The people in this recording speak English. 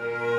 Bye.